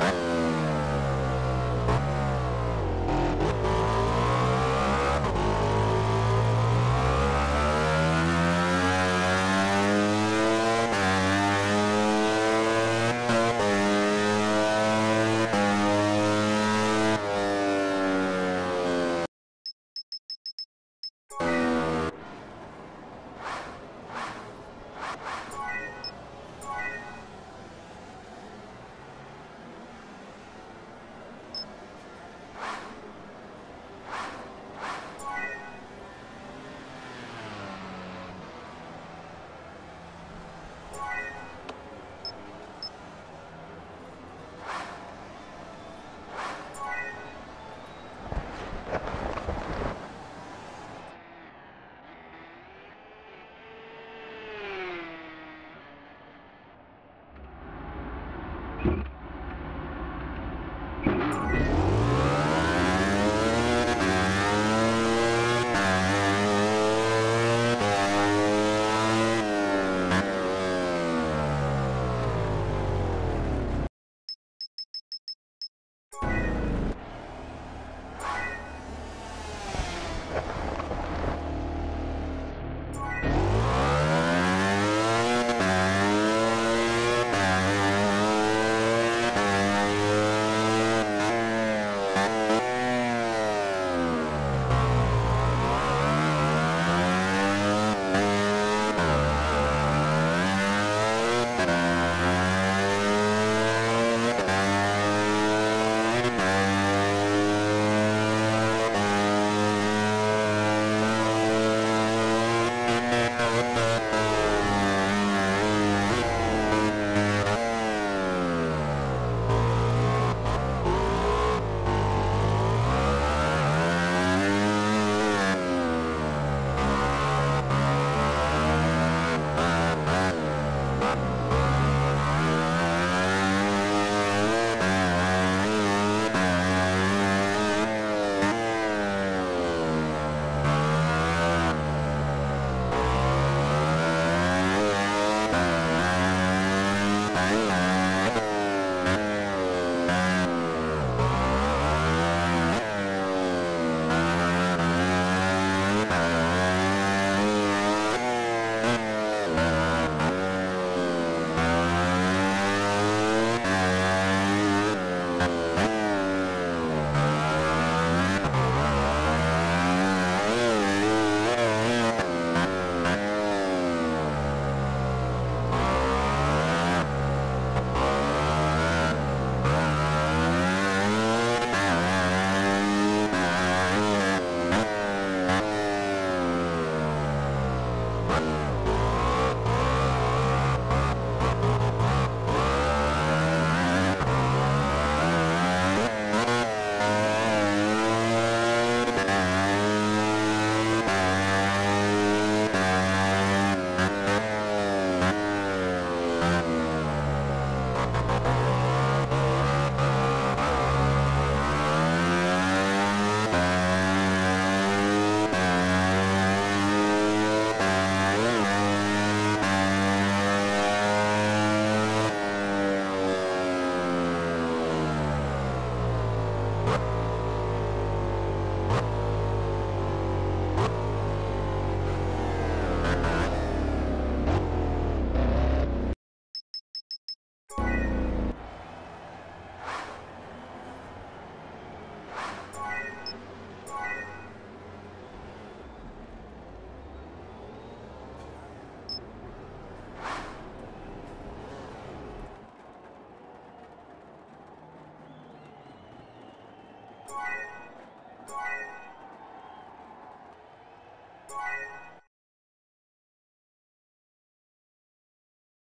Bye.